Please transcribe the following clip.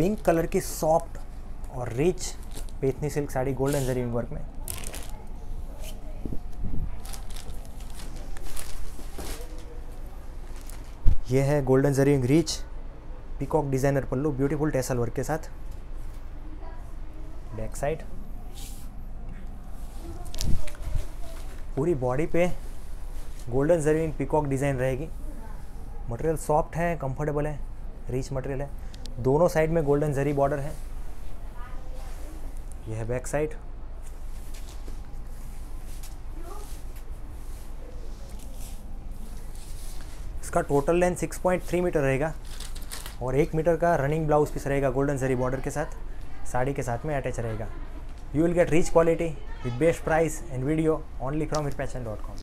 Pink colour की soft और rich Paithani silk sari golden zari work में। यह है golden zari rich peacock designer pallu, beautiful tassel work के साथ। Back side. पूरी बॉडी पे गोल्डन जरी पिकॉक डिज़ाइन रहेगी। मटेरियल सॉफ्ट है कंफर्टेबल है, रिच मटेरियल है। दोनों साइड में गोल्डन जरी बॉर्डर है। यह है बैक साइड। इसका टोटल लेंथ 6.3 मीटर रहेगा और एक मीटर का रनिंग ब्लाउज पीस रहेगा गोल्डन जरी बॉर्डर के साथ। साड़ी के साथ में अटैच रहेगा। You will get rich quality with best price and video only from hit dot com